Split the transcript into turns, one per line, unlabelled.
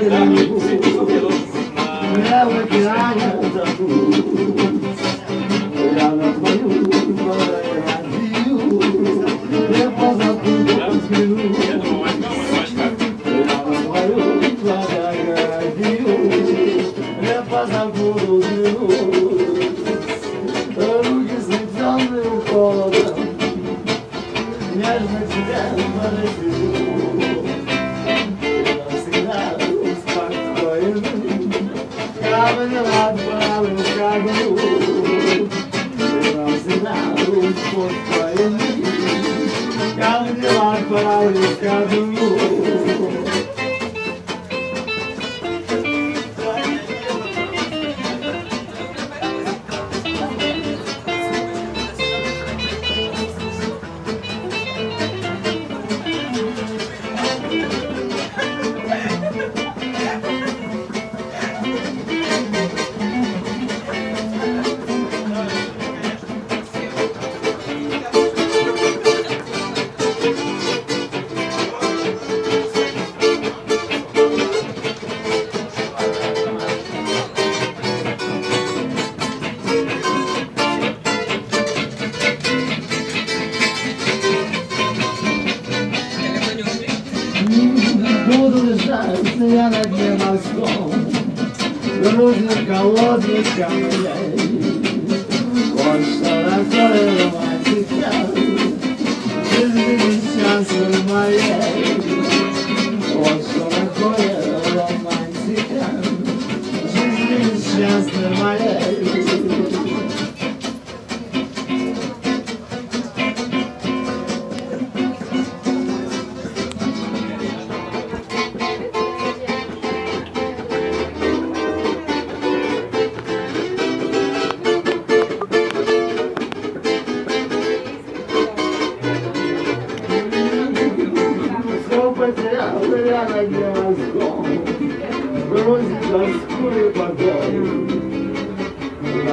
Hallelujah. i don't know ruch Буду лежаться я на дне морском Грузных холодных камней Вот что такое романтика Жизнь несчастной моей